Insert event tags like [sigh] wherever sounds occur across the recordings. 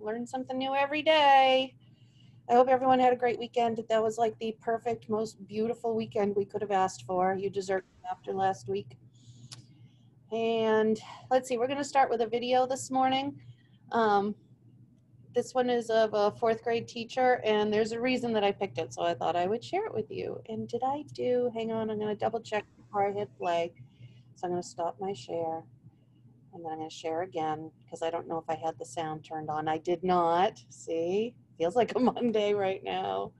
learn something new every day. I hope everyone had a great weekend. That was like the perfect, most beautiful weekend we could have asked for. You deserve after last week. And let's see, we're going to start with a video this morning. Um, this one is of a fourth grade teacher, and there's a reason that I picked it, so I thought I would share it with you. And did I do, hang on, I'm going to double check before I hit play. So I'm going to stop my share, and then I'm going to share again because I don't know if I had the sound turned on. I did not. See? Feels like a [laughs] Monday right now.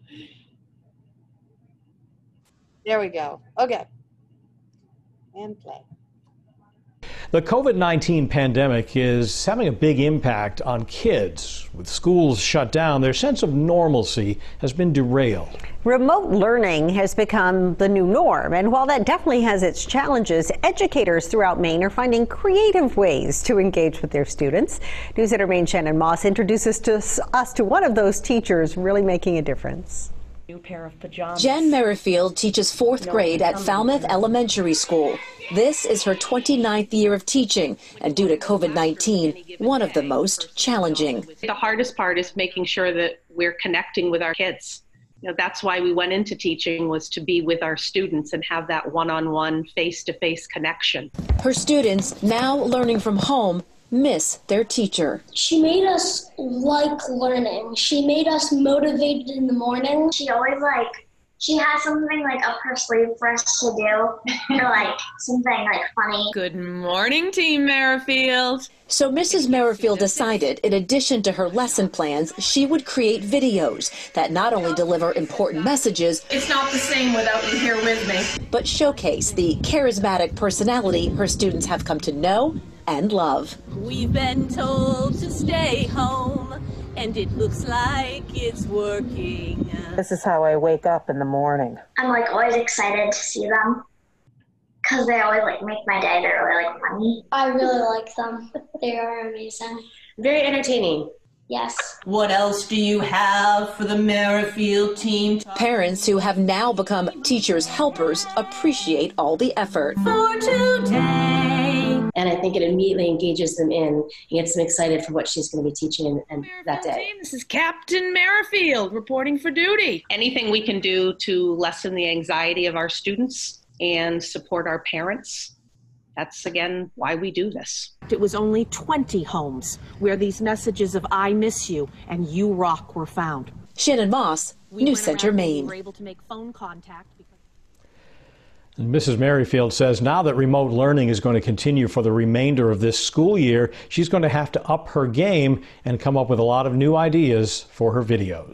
There we go. Okay. And play. The COVID 19 pandemic is having a big impact on kids. With schools shut down, their sense of normalcy has been derailed. Remote learning has become the new norm, and while that definitely has its challenges, educators throughout Maine are finding creative ways to engage with their students. News Center Maine Shannon Moss introduces us to one of those teachers really making a difference. New pair of pajamas. Jen Merrifield teaches fourth grade at Falmouth Elementary School. This is her 29th year of teaching, and due to COVID 19, one of the most challenging. The hardest part is making sure that we're connecting with our kids. You know, that's why we went into teaching was to be with our students and have that one-on-one face-to-face connection. Her students now learning from home miss their teacher. She made us like learning. She made us motivated in the morning. She always like she has something like up her sleeve for us to do, or like something like funny. Good morning, Team Merrifield. So Mrs. Merrifield decided, in addition to her lesson plans, she would create videos that not only deliver important messages. It's not the same without you here with me. But showcase the charismatic personality her students have come to know and love. We've been told to stay home, and it looks like it's working. This is how I wake up in the morning. I'm like always excited to see them because they always like make my day. They're really like funny. I really like them. They are amazing. Very entertaining. Yes. What else do you have for the Merrifield team? Parents who have now become teachers' helpers appreciate all the effort. For today. And I think it immediately engages them in and gets them excited for what she's going to be teaching and that day. This is Captain Merrifield reporting for duty. Anything we can do to lessen the anxiety of our students and support our parents that's again why we do this. It was only 20 homes where these messages of I miss you and you rock were found. Shannon Moss, we News Center, Maine. We were able to make phone contact. And Mrs. Merrifield says now that remote learning is going to continue for the remainder of this school year, she's going to have to up her game and come up with a lot of new ideas for her videos.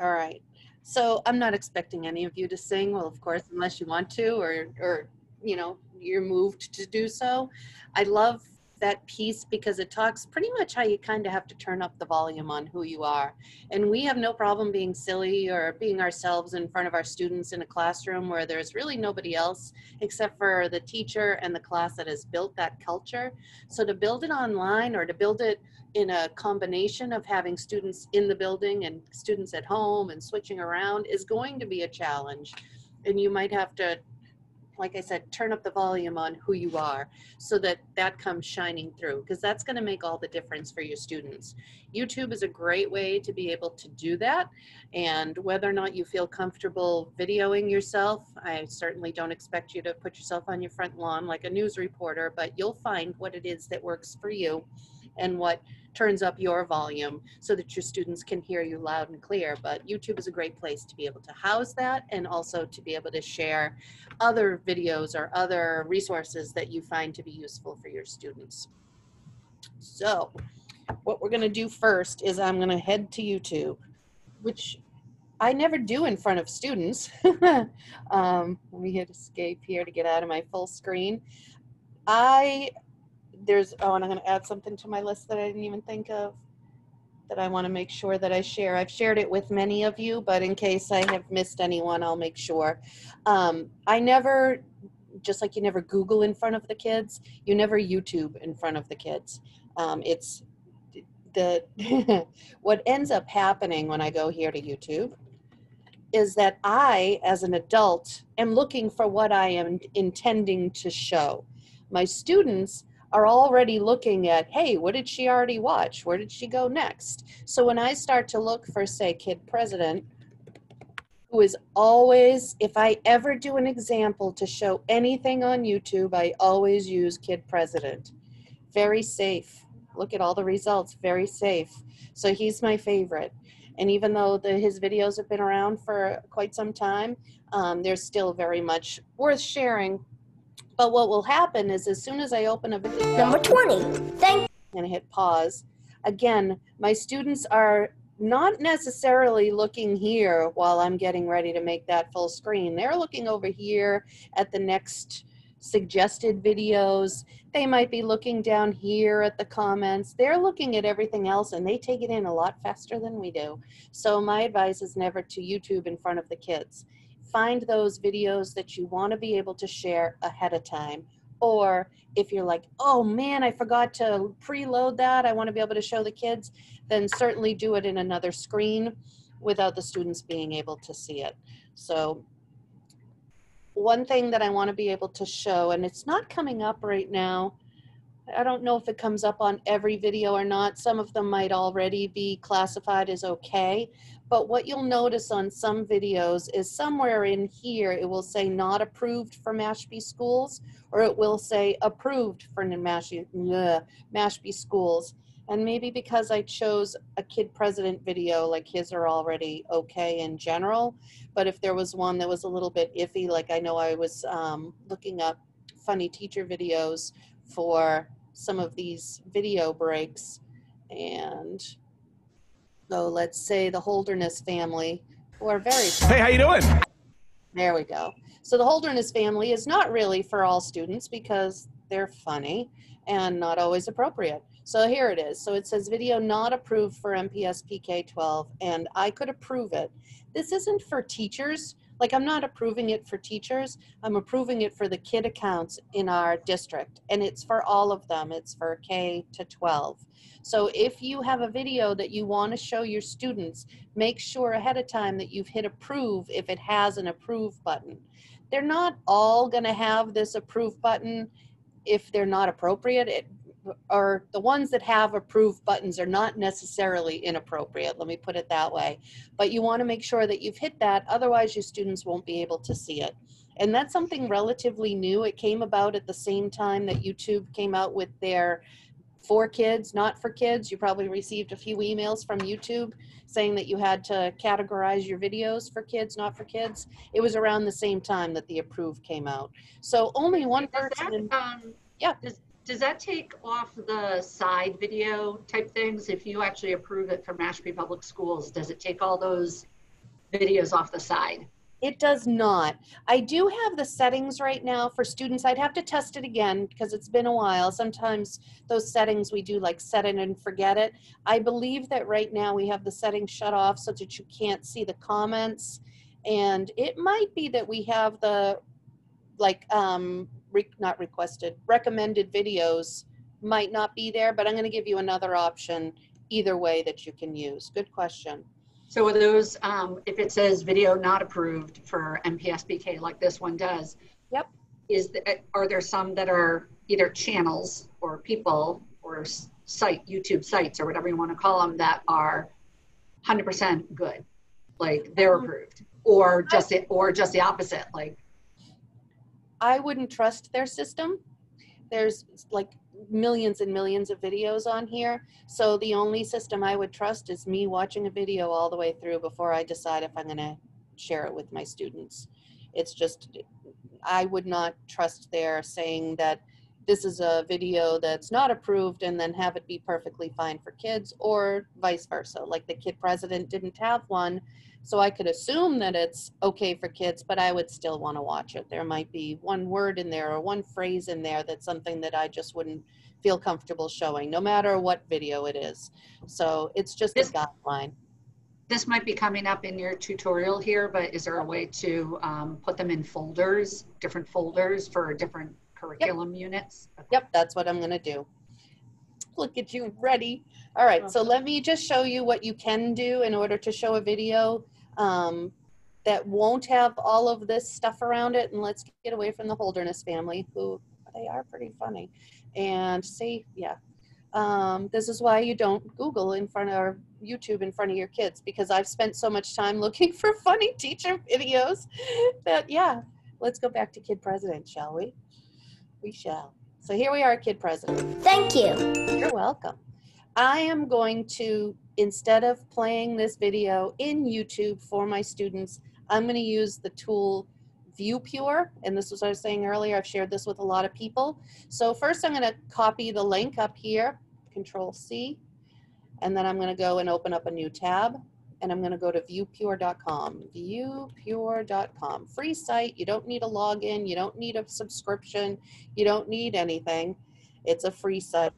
All right. So I'm not expecting any of you to sing. Well, of course, unless you want to or, or you know, you're moved to do so. I love that piece because it talks pretty much how you kind of have to turn up the volume on who you are. And we have no problem being silly or being ourselves in front of our students in a classroom where there's really nobody else except for the teacher and the class that has built that culture. So to build it online or to build it in a combination of having students in the building and students at home and switching around is going to be a challenge. And you might have to like I said, turn up the volume on who you are so that that comes shining through because that's going to make all the difference for your students. YouTube is a great way to be able to do that. And whether or not you feel comfortable videoing yourself, I certainly don't expect you to put yourself on your front lawn like a news reporter, but you'll find what it is that works for you and what turns up your volume so that your students can hear you loud and clear. But YouTube is a great place to be able to house that and also to be able to share other videos or other resources that you find to be useful for your students. So what we're going to do first is I'm going to head to YouTube, which I never do in front of students. [laughs] um, let me hit escape here to get out of my full screen. I there's, oh, and I'm going to add something to my list that I didn't even think of that I want to make sure that I share. I've shared it with many of you, but in case I have missed anyone, I'll make sure. Um, I never, just like you never Google in front of the kids, you never YouTube in front of the kids. Um, it's the, [laughs] what ends up happening when I go here to YouTube is that I, as an adult, am looking for what I am intending to show. My students are already looking at, hey, what did she already watch? Where did she go next? So when I start to look for, say, Kid President, who is always, if I ever do an example to show anything on YouTube, I always use Kid President. Very safe. Look at all the results, very safe. So he's my favorite. And even though the, his videos have been around for quite some time, um, they're still very much worth sharing. But what will happen is as soon as I open a video, Number 20. Thank and hit pause, again, my students are not necessarily looking here while I'm getting ready to make that full screen. They're looking over here at the next suggested videos. They might be looking down here at the comments. They're looking at everything else and they take it in a lot faster than we do. So my advice is never to YouTube in front of the kids. Find those videos that you want to be able to share ahead of time. Or if you're like, oh man, I forgot to preload that, I want to be able to show the kids, then certainly do it in another screen without the students being able to see it. So one thing that I want to be able to show, and it's not coming up right now, I don't know if it comes up on every video or not. Some of them might already be classified as okay. But what you'll notice on some videos is somewhere in here, it will say not approved for Mashpee schools, or it will say approved for Mashpee, schools. And maybe because I chose a kid president video, like his are already okay in general. But if there was one that was a little bit iffy, like I know I was um, looking up funny teacher videos for some of these video breaks. And so let's say the Holderness family, who are very Hey, how you doing? there we go. So the Holderness family is not really for all students because they're funny and not always appropriate. So here it is. So it says video not approved for MPS PK 12 and I could approve it. This isn't for teachers. Like I'm not approving it for teachers. I'm approving it for the kid accounts in our district and it's for all of them. It's for K to 12. So if you have a video that you want to show your students, make sure ahead of time that you've hit approve if it has an approve button. They're not all going to have this approve button if they're not appropriate. It, or the ones that have approved buttons are not necessarily inappropriate. Let me put it that way. But you want to make sure that you've hit that. Otherwise, your students won't be able to see it. And that's something relatively new. It came about at the same time that YouTube came out with their for kids, not for kids. You probably received a few emails from YouTube saying that you had to categorize your videos for kids, not for kids. It was around the same time that the approved came out. So only one person. in- Um, yeah. Does, does that take off the side video type things? If you actually approve it for Mashpee Public Schools, does it take all those videos off the side? It does not. I do have the settings right now for students. I'd have to test it again because it's been a while. Sometimes those settings we do like set it and forget it. I believe that right now we have the settings shut off so that you can't see the comments. And it might be that we have the like um re- not requested recommended videos might not be there, but I'm going to give you another option either way that you can use. Good question. So are those, um, if it says video not approved for MPS PK like this one does? Yep. Is, the- are there some that are either channels or people or site, YouTube sites or whatever you want to call them that are 100% good? Like they're approved or just, it or just the opposite, like I wouldn't trust their system. There's like millions and millions of videos on here. So the only system I would trust is me watching a video all the way through before I decide if I'm going to share it with my students. It's just, I would not trust their saying that this is a video that's not approved and then have it be perfectly fine for kids or vice versa. Like the kid president didn't have one. So I could assume that it's okay for kids, but I would still want to watch it. There might be one word in there or one phrase in there that's something that I just wouldn't feel comfortable showing, no matter what video it is. So it's just a guideline. this might be coming up in your tutorial here, but is there a way to um, put them in folders, different folders for different curriculum units? Yep, that's what I'm gonna do. Look at you, ready. All right, so let me just show you what you can do in order to show a video um, that won't have all of this stuff around it. And let's get away from the Holderness family, who they are pretty funny. and see, yeah. Um, this is why you don't Google in front of or YouTube in front of your kids because I've spent so much time [laughs] looking for funny teacher videos that, yeah, let's go back to Kid President, shall we? We shall. So here we are, Kid President. Thank you. You're welcome. I am going to, instead of playing this video in YouTube for my students, I'm going to use the tool ViewPure. And this was what I was saying earlier. I've shared this with a lot of people. So first I'm going to copy the link up here, Control C. And then I'm going to go and open up a new tab. And I'm going to go to viewpure.com. Viewpure.com. Free site. You don't need a login. You don't need a subscription. You don't need anything. It's a free site.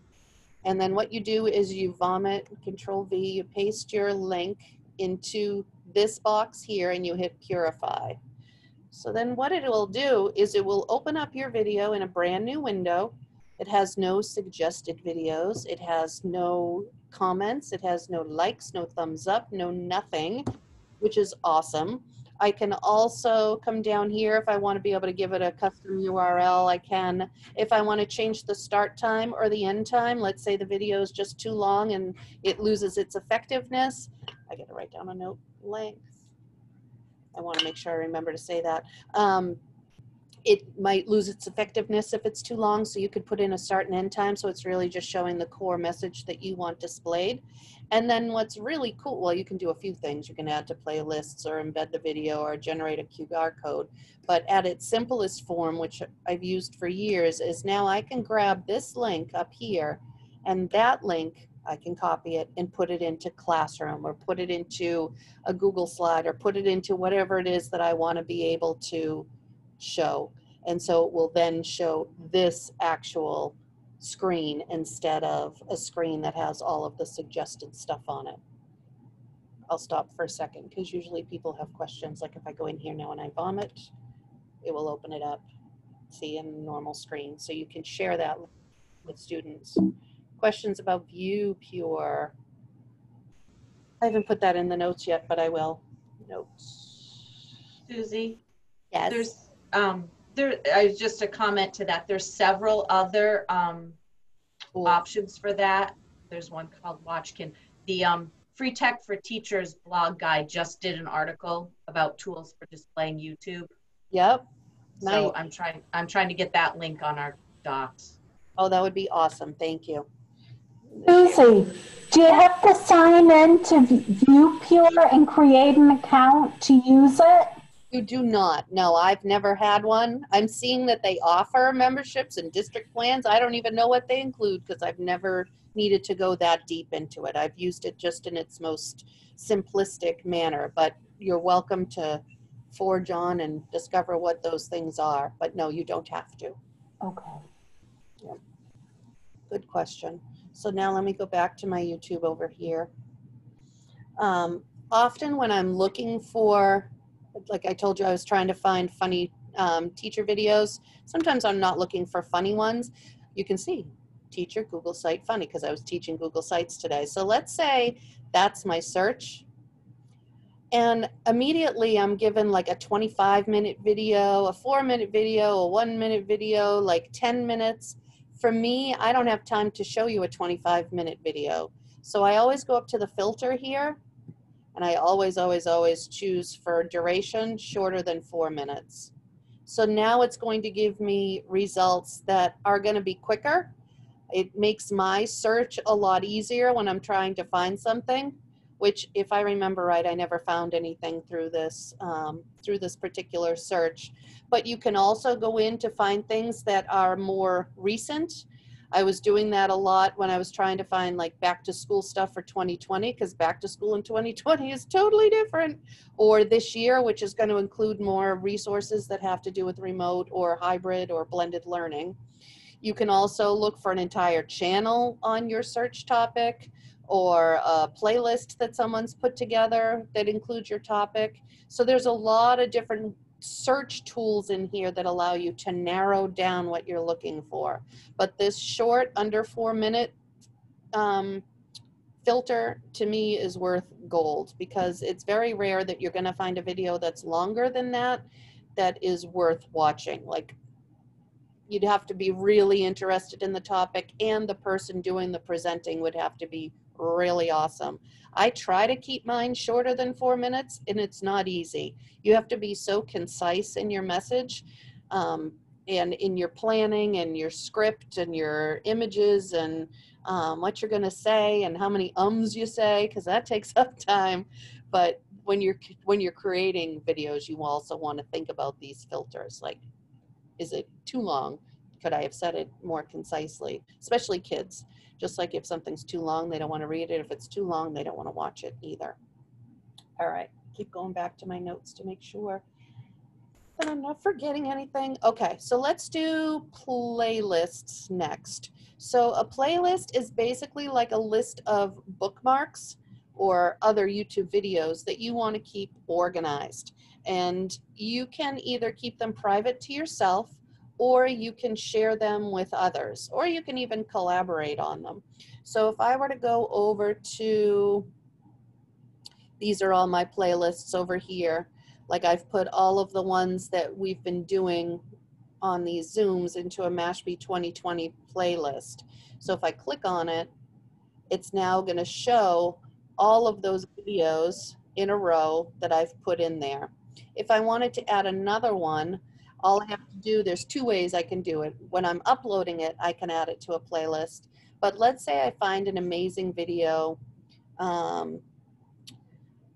And then what you do is you vomit, Control V, you paste your link into this box here and you hit Purify. So then what it will do is it will open up your video in a brand new window. It has no suggested videos. It has no comments. It has no likes, no thumbs up, no nothing, which is awesome. I can also come down here if I want to be able to give it a custom URL. I can. If I want to change the start time or the end time, let's say the video is just too long and it loses its effectiveness. I got to write down a note length. I want to make sure I remember to say that. Um, it might lose its effectiveness if it's too long, so you could put in a start and end time, so it's really just showing the core message that you want displayed. And then what's really cool, well, you can do a few things. You can add to playlists or embed the video or generate a QR code. But at its simplest form, which I've used for years, is now I can grab this link up here, and that link I can copy it and put it into Classroom or put it into a Google slide or put it into whatever it is that I want to be able to show. And so it will then show this actual screen instead of a screen that has all of the suggested stuff on it. I'll stop for a second because usually people have questions like if I go in here now and I vomit, it will open it up, see in normal screen. So you can share that with students questions about ViewPure? I haven't put that in the notes yet, but I will. Notes. Suzy? Yes. There's, um, there, I just a comment to that. There's several other, um, options for that. There's one called Watchkin. The, um, Free Tech for Teachers blog guy just did an article about tools for displaying YouTube. Yep. Nice. So I'm trying, I'm trying to get that link on our docs. Oh, that would be awesome. Thank you. Suzy, do you have to sign in to ViewPure and create an account to use it? You do not. No, I've never had one. I'm seeing that they offer memberships and district plans. I don't even know what they include because I've never needed to go that deep into it. I've used it just in its most simplistic manner, but you're welcome to forge on and discover what those things are. But no, you don't have to. Okay. Yeah. Good question. So now let me go back to my YouTube over here. Um, often when I'm looking for, like I told you, I was trying to find funny um, teacher videos. Sometimes I'm not looking for funny ones. You can see teacher Google site funny because I was teaching Google Sites today. So let's say that's my search. And immediately I'm given like a 25 minute video, a four minute video, a one minute video, like 10 minutes. For me, I don't have time to show you a 25 minute video. So I always go up to the filter here and I always, always, always choose for duration shorter than four minutes. So now it's going to give me results that are going to be quicker. It makes my search a lot easier when I'm trying to find something, which if I remember right, I never found anything through this, um, through this particular search. But you can also go in to find things that are more recent. I was doing that a lot when I was trying to find like back to school stuff for 2020 because back to school in 2020 is totally different. Or this year, which is going to include more resources that have to do with remote or hybrid or blended learning. You can also look for an entire channel on your search topic or a playlist that someone's put together that includes your topic. So there's a lot of different search tools in here that allow you to narrow down what you're looking for. But this short, under four minute um, filter to me is worth gold because it's very rare that you're going to find a video that's longer than that that is worth watching. Like you'd have to be really interested in the topic and the person doing the presenting would have to be really awesome. I try to keep mine shorter than four minutes and it's not easy. You have to be so concise in your message um, and in your planning and your script and your images and um, what you're going to say and how many ums you say because that [laughs] takes up time. But when you're when you're creating videos, you also want to think about these filters. Like, is it too long? Could I have said it more concisely? Especially kids. Just like if something's too long, they don't want to read it. If it's too long, they don't want to watch it either. All right, keep going back to my notes to make sure that I'm not forgetting anything. Okay, so let's do playlists next. So a playlist is basically like a list of bookmarks or other YouTube videos that you want to keep organized. And you can either keep them private to yourself or you can share them with others, or you can even collaborate on them. So if I were to go over to, these are all my playlists over here, like I've put all of the ones that we've been doing on these Zooms into a Mashpee 2020 playlist. So if I click on it, it's now gonna show all of those videos in a row that I've put in there. If I wanted to add another one, all I have to do, there's two ways I can do it. When I'm uploading it, I can add it to a playlist. But let's say I find an amazing video um,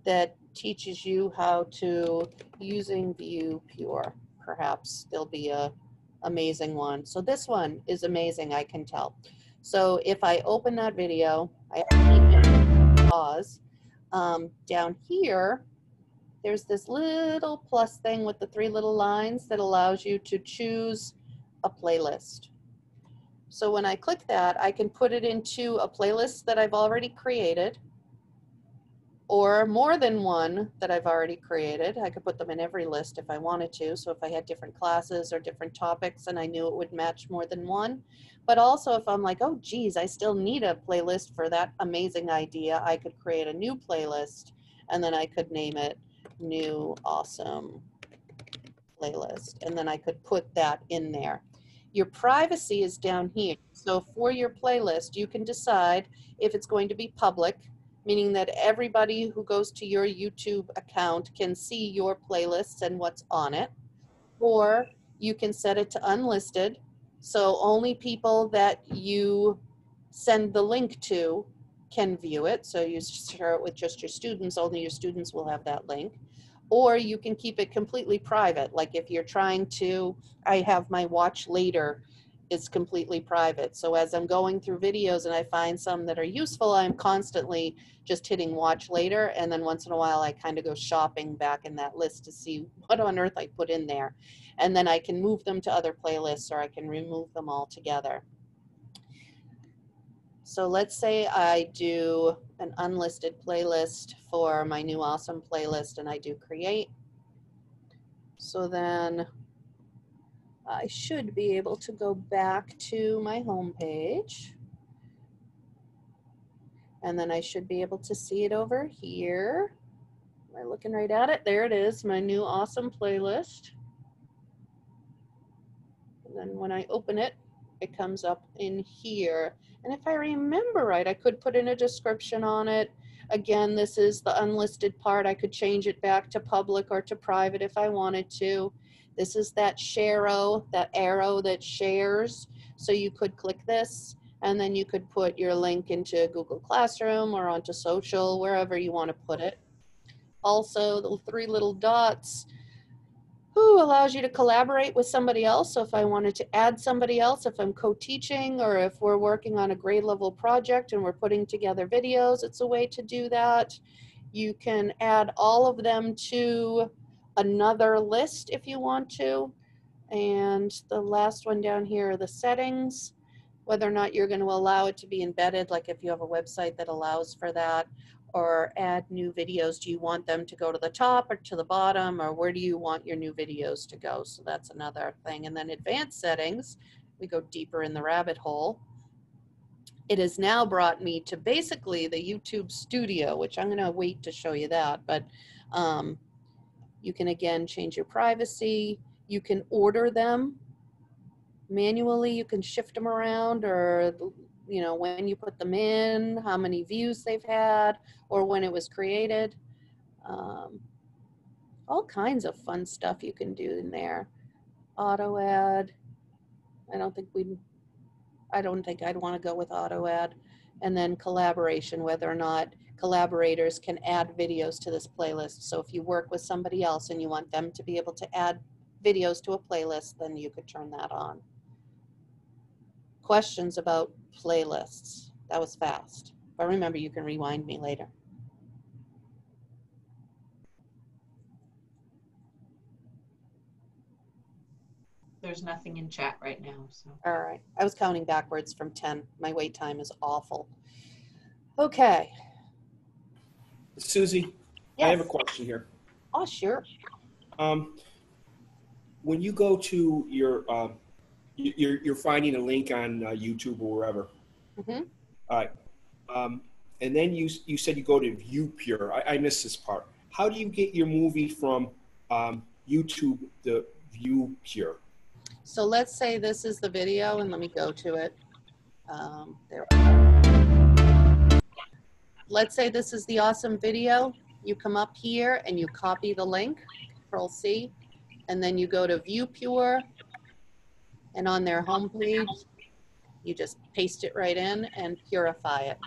that teaches you how to using ViewPure. Perhaps there'll be a amazing one. So this one is amazing, I can tell. So if I open that video, I pause. Um, down here, there's this little plus thing with the three little lines that allows you to choose a playlist. So when I click that, I can put it into a playlist that I've already created or more than one that I've already created. I could put them in every list if I wanted to. So if I had different classes or different topics and I knew it would match more than one. But also if I'm like, oh geez, I still need a playlist for that amazing idea, I could create a new playlist and then I could name it new awesome playlist. And then I could put that in there. Your privacy is down here. So for your playlist, you can decide if it's going to be public, meaning that everybody who goes to your YouTube account can see your playlists and what's on it. Or you can set it to unlisted. So only people that you send the link to can view it. So you share it with just your students, only your students will have that link. Or you can keep it completely private. Like if you're trying to, I have my watch later is completely private. So as I'm going through videos and I find some that are useful, I'm constantly just hitting watch later. And then once in a while, I kind of go shopping back in that list to see [laughs] what on earth I put in there. And then I can move them to other playlists or I can remove them all together. So let's say I do an unlisted playlist for my new awesome playlist and I do create. So then I should be able to go back to my home page. And then I should be able to see it over here. Am I looking right at it? There it is, my new awesome playlist. And then when I open it, it comes up in here. And if I remember right, I could put in a description on it. Again, this is the unlisted part. I could change it back to public or to private if I wanted to. This is that share that arrow that shares. So you could click this and then you could put your link into Google Classroom or onto social, wherever you want to put it. Also, the three little dots who allows you to collaborate with somebody else. So if I wanted to add somebody else, if I'm co-teaching or if we're working on a grade level project and we're putting together videos, it's a way to do that. You can add all of them to another list if you want to. And the last one down here are the settings, whether or not you're going to allow it to be embedded, like if you have a website that allows for that, or add new videos. Do you want them to go to the top or to the bottom, or where do you want your new videos to go? So that's another thing. And then advanced settings, we go deeper in the rabbit hole. It has now brought me to basically the YouTube studio, which I'm going to wait to show you that, but um, you can again change your privacy. You can order them manually you can shift them around or you know when you put them in how many views they've had or when it was created um, all kinds of fun stuff you can do in there. Auto add i don't think we i don't think i'd want to go with auto add. And then collaboration whether or not collaborators can add videos to this playlist. So if you work with somebody else and you want them to be able to add videos to a playlist then you could turn that on questions about playlists. That was fast. But remember, you can rewind me later. There's nothing in chat right now, so. All right. I was counting backwards from 10. My wait time is awful. Okay. Suzy, I have a question here. Oh, sure. Um, when you go to your, uh, you- you're, you're finding a link on uh, YouTube or wherever. hmm All right. Um, and then you, you said you go to ViewPure. I, I missed this part. How do you get your movie from um, YouTube to ViewPure? So let's say this is the video, and let me go to it. Um, there. Let's say this is the awesome video. You come up here and you copy the link, Control C, and then you go to ViewPure, and on their homepage, you just paste it right in and purify it.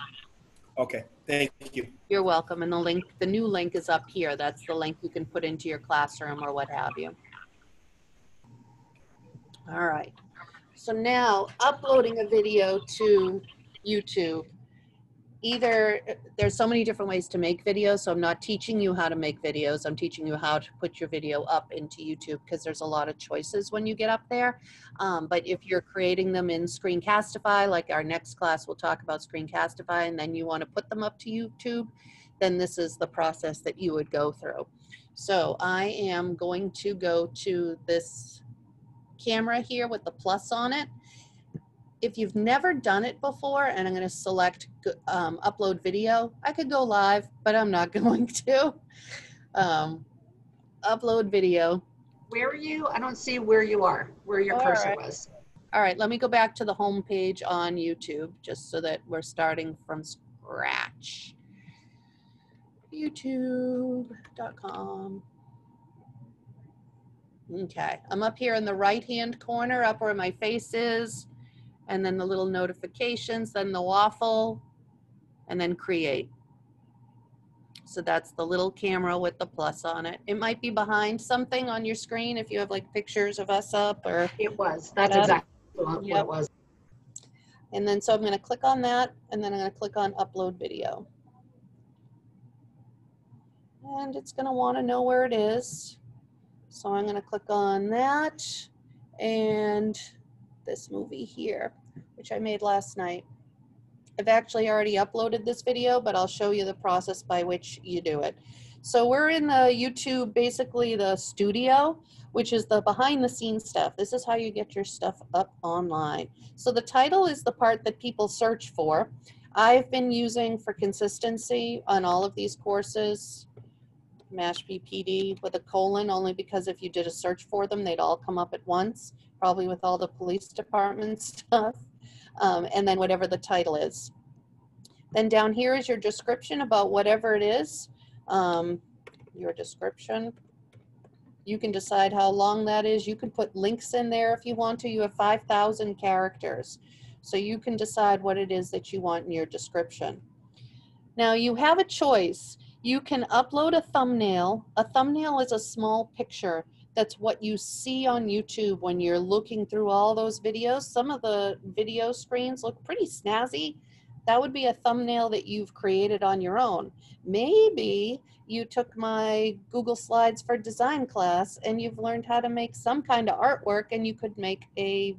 Okay, thank you. You're welcome. And the link, the new link is up here. That's the link you can put into your classroom or what have you. All right. So now uploading a video to YouTube. Either there's so many different ways to make videos. So I'm not teaching you how to make videos. I'm teaching you how to put your video up into YouTube because there's a lot of choices when you get up there. Um, but if you're creating them in Screencastify, like our next class, we'll talk about Screencastify, and then you want to put them up to YouTube, then this is the process that you would go through. So I am going to go to this camera here with the plus on it. If you've never done it before, and I'm going to select um, upload video, I could go live, but I'm not [laughs] going to. Um, upload video. Where are you? I don't see where you are, where your All cursor right. was. All right, let me go back to the home page on YouTube just so that we're starting from scratch. YouTube.com. Okay, I'm up here in the right-hand corner, up where my face is, and then the little notifications, then the waffle, and then create. So that's the little camera with the plus on it. It might be behind something on your screen if you have like pictures of us up or. It was. That's exactly what Yep. it was. And then, so I'm gonna click on that, and then I'm gonna click on upload video. And it's gonna wanna know where it is. So I'm gonna click on that and this movie here, which I made last night. I've actually already uploaded this video, but I'll show you the process by which you do it. So we're in the YouTube, basically the studio, which is the behind the scenes stuff. This is how you get your stuff up online. So the title is the part that people search for. I've been using for consistency on all of these courses, Mashpee PD with a colon, only because if you did a search for them, they'd all come up at once, probably with all the police department [laughs] stuff, um, and then whatever the title is. Then down here is your description about whatever it is, um, your description. You can decide how long that is. You can put links in there if you want to. You have 5,000 characters. So you can decide what it is that you want in your description. Now you have a choice. You can upload a thumbnail. A thumbnail is a small picture. That's what you see on YouTube when you're looking through all those videos. Some of the video screens look pretty snazzy. That would be a thumbnail that you've created on your own. Maybe you took my Google Slides for Design class and you've learned how to make some kind of artwork and you could make a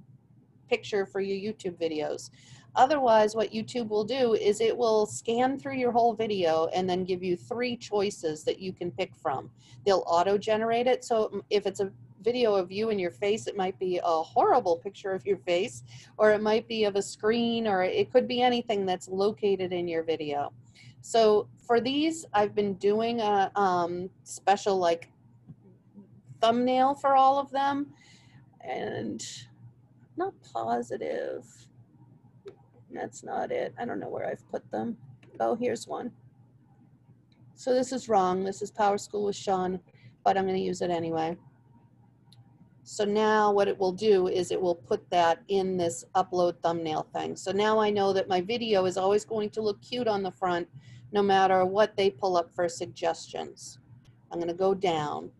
picture for your YouTube videos. Otherwise, what YouTube will do is it will scan through your whole video and then give you three choices that you can pick from. They'll auto generate it. So mm, if it's a video of you and your face, it might be a horrible picture of your face, or it might be of a screen, or it could be anything that's located in your video. So for these, I've been doing a um, special like thumbnail for all of them. And not positive. That's not it. I don't know where I've put them. Oh, here's one. So this is wrong. This is PowerSchool with Sean, but I'm going to use it anyway. So now what it will do is it will put that in this upload thumbnail thing. So now I know that my video is always going to look cute on the front, no matter what they pull up for suggestions. I'm going to go down.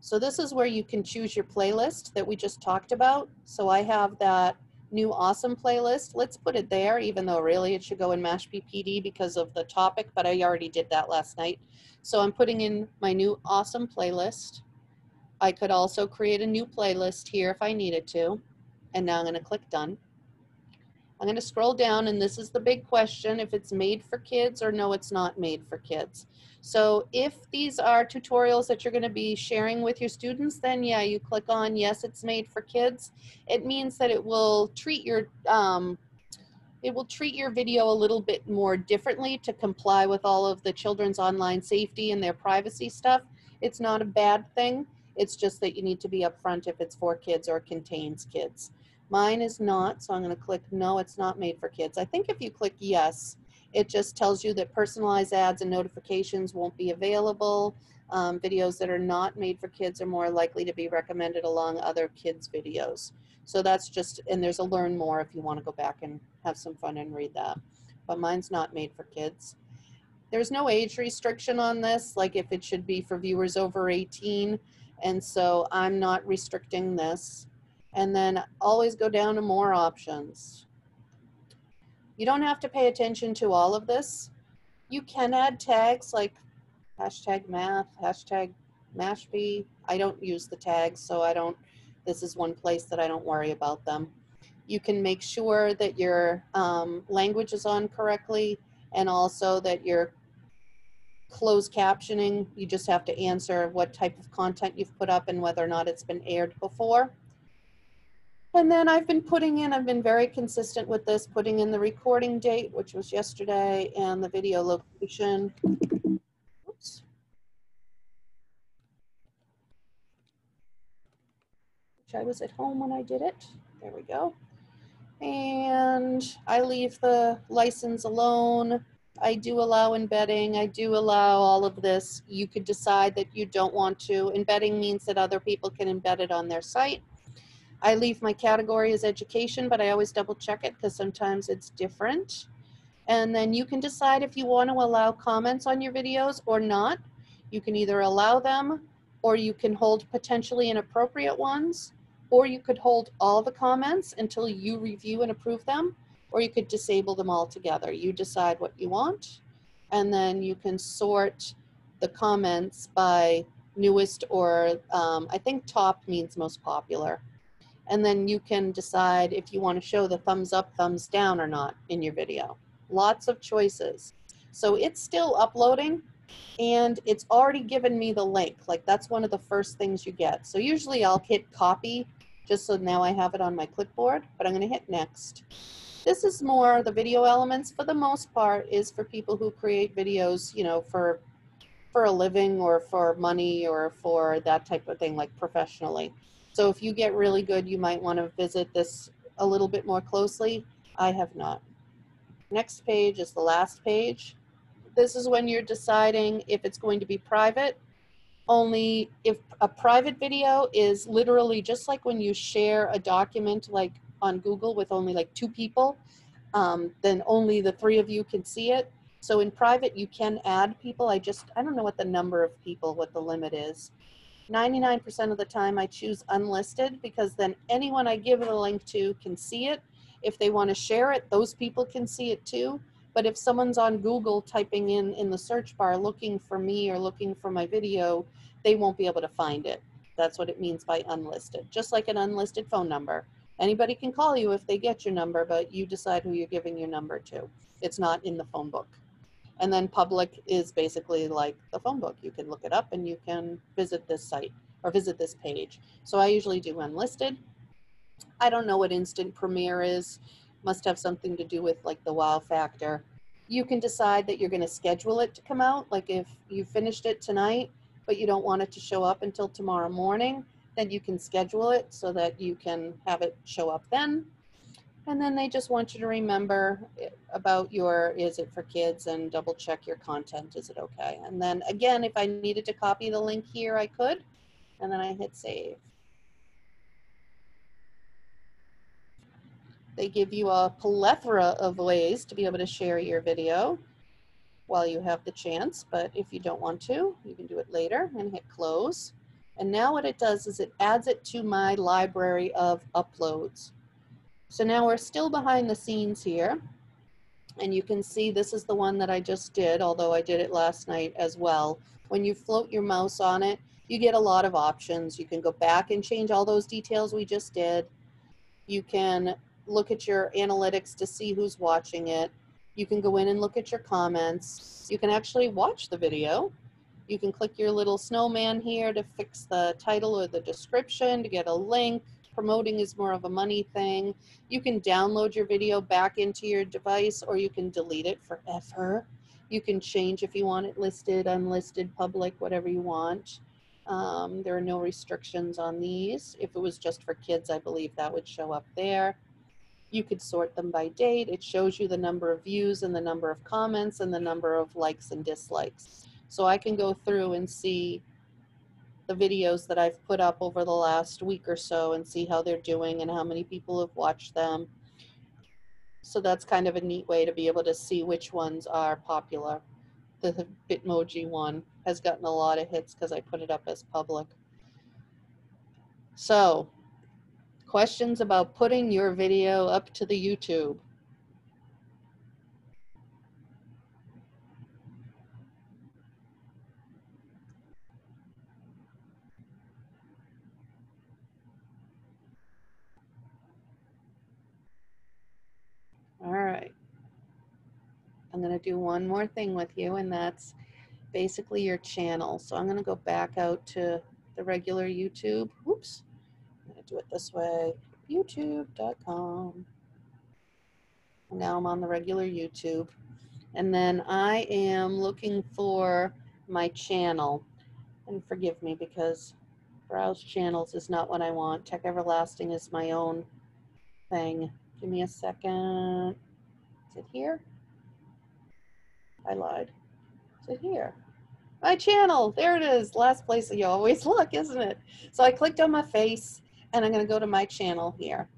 So this is where you can choose your playlist that we just talked about. So I have that new awesome playlist. Let's put it there, even though really it should go in Mashpee PD because of the topic, but I already did that last night. So I'm putting in my new awesome playlist. I could also create a new playlist here if I needed to. And now I'm going to click done. I'm going to scroll down and this is the big question if it's made for kids or no it's not made for kids. So if these are tutorials that you're going to be sharing with your students then yeah you click on yes it's made for kids. It means that it will treat your um, it will treat your video a little bit more differently to comply with all of the children's online safety and their privacy stuff. It's not a bad thing. It's just that you need to be upfront if it's for kids or contains kids. Mine is not, so I'm going to click no, it's not made for kids. I think if you click yes, it just tells you that personalized ads and notifications won't be available. Um, videos that are not made for kids are more likely to be recommended along other kids' videos. So that's just, and there's a learn more if you want to go back and have some fun and read that. But mine's not made for kids. There's no age restriction on this, like if it should be for viewers over 18. And so I'm not restricting this and then always go down to more options. You don't have to pay attention to all of this. You can add tags like hashtag math, hashtag Mashpee. I don't use the tags, so I don't, this is one place that I don't worry about them. You can make sure that your um, language is on correctly and also that your closed captioning, you just have to answer what type of content you've put up and whether or not it's been aired before. And then I've been putting in, I've been very consistent with this, putting in the recording date, which was yesterday, and the video location. Oops. Which I was at home when I did it. There we go. And I leave the license alone. I do allow embedding. I do allow all of this. You could decide that you don't want to. Embedding means that other people can embed it on their site. I leave my category as education, but I always double check it because sometimes it's different. And then you can decide if you want to allow comments on your videos or not. You can either allow them or you can hold potentially inappropriate ones, or you could hold all the comments until you review and approve them, or you could disable them altogether. You decide what you want, and then you can sort the comments by newest or um, I think top means most popular and then you can decide if you want to show the thumbs up, thumbs down or not in your video. Lots of choices. So it's still uploading and it's already given me the link. Like that's one of the first things you get. So usually I'll hit copy just so now I have it on my clipboard, but I'm gonna hit next. This is more the video elements for the most part is for people who create videos, you know, for for a living or for money or for that type of thing, like professionally. So if you get really good, you might want to visit this a little bit more closely. I have not. Next page is the last page. This is when you're deciding if it's going to be private. Only if a private video is literally just like when you share a document like on Google with only like two people, um, then only the three of you can see it. So in private, you can add people. I just, I don't know what the number of people, what the limit is. 99% of the time I choose unlisted because then anyone I give the link to can see it. If they want to share it, those people can see it too. But if someone's on Google typing in in the search bar looking for me or looking for my video, they won't be able to find it. That's what it means by unlisted. Just like an unlisted phone number. Anybody can call you if they get your number, but you decide who you're giving your number to. It's not in the phone book. And then public is basically like the phone book. You can look it up and you can visit this site or visit this page. So I usually do unlisted. I don't know what instant premiere is. Must have something to do with like the wow factor. You can decide that you're going to schedule it to come out. Like if you finished it tonight, but you don't want it to show up until tomorrow morning, then you can schedule it so that you can have it show up then. And then they just want you to remember eh, about your, is it for kids and double check your content, is it okay? And then again, if I needed to copy the link here, I could, and then I hit save. They give you a plethora of ways to be able to share your video while you have the chance, but if you don't want to, you can do it later and hit close. And now what it does is it adds it to my library of uploads. So now we're still behind the scenes here. And you can see this is the one that I just did, although I did it last night as well. When you float your mouse on it, you get a lot of options. You can go back and change all those details we just did. You can look at your analytics to see who's watching it. You can go in and look at your comments. You can actually watch the video. You can click your little snowman here to fix the title or the description to get a link. Promoting is more of a money thing. You can download your video back into your device or you can delete it forever. You can change if you want it listed, unlisted, public, whatever you want. Um, there are no restrictions on these. If it was just for kids, I believe that would show up there. You could sort them by date. It shows you the number of views and the number of comments and the number of likes and dislikes. So I can go through and see the videos that I've put up over the last week or so and see how they're doing and how many people have watched them. So that's kind of a neat way to be able to see which ones are popular. The Bitmoji one has gotten a lot of hits because I put it up as public. So, questions about putting your video up to the YouTube? All right. I'm going to do one more thing with you, and that's basically your channel. So I'm going to go back out to the regular YouTube. Whoops. I'm going to do it this way youtube.com. Now I'm on the regular YouTube. And then I am looking for my channel. And forgive me because browse channels is not what I want. Tech Everlasting is my own thing. Give me a second. Is it here? I lied. It here? My channel. There it is. Last place that you always [laughs] look, isn't it? So I clicked on my face and I'm going to go to my channel here.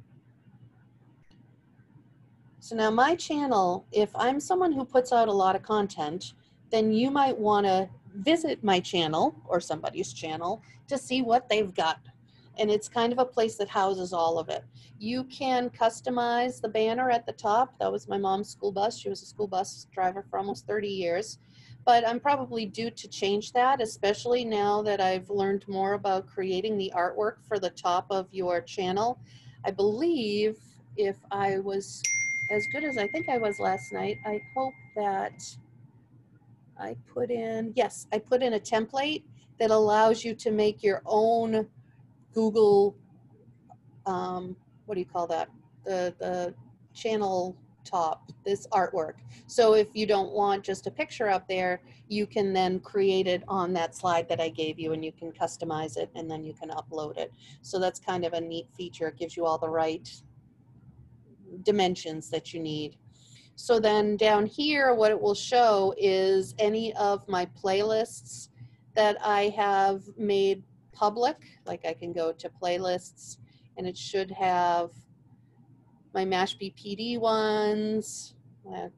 So now my channel, if I'm someone who puts out a lot of content, then you might want to visit my channel or somebody's channel to see what they've got. And it's kind of a place that houses all of it. You can customize the banner at the top. That was my mom's school bus. She was a school bus driver for almost 30 years. But I'm probably due to change that, especially now that I've learned more about creating the artwork for the top of your channel. I believe if I was as good as I think I was last night, I hope that I put in, yes, I put in a template that allows you to make your own Google, um, what do you call that? The, the channel top, this artwork. So if you don't want just a picture up there, you can then create it on that slide that I gave you and you can customize it and then you can upload it. So that's kind of a neat feature. It gives you all the right dimensions that you need. So then down here, what it will show is any of my playlists that I have made public. Like I can go to playlists and it should have my Mashpee PD ones,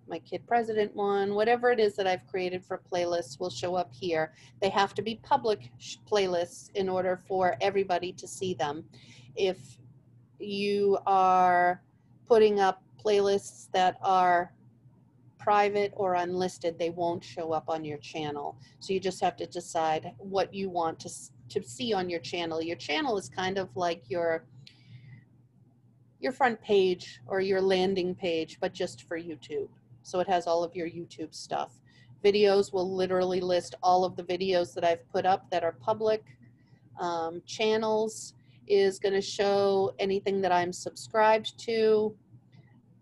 my Kid President one, whatever it is that I've created for playlists will show up here. They have to be public playlists in order for everybody to see them. If you are putting up playlists that are private or unlisted, they won't show up on your channel. So you just have to decide what you want to, to see on your channel. Your channel is kind of like your your front page or your landing page, but just for YouTube. So it has all of your YouTube stuff. Videos will literally list all of the videos that I've put up that are public. Um, channels is going to show anything that I'm subscribed to.